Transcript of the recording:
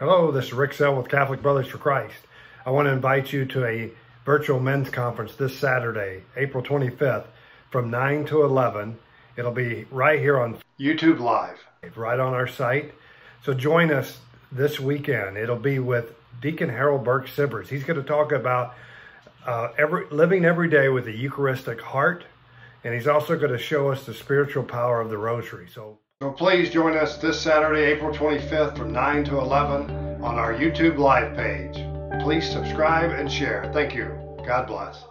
Hello, this is Rick Sell with Catholic Brothers for Christ. I want to invite you to a virtual men's conference this Saturday, April 25th, from 9 to 11. It'll be right here on YouTube Live, right on our site. So join us this weekend. It'll be with Deacon Harold Burke Sivers. He's going to talk about uh, every, living every day with a Eucharistic heart, and he's also going to show us the spiritual power of the Rosary. So. So please join us this Saturday, April 25th from 9 to 11 on our YouTube Live page. Please subscribe and share. Thank you. God bless.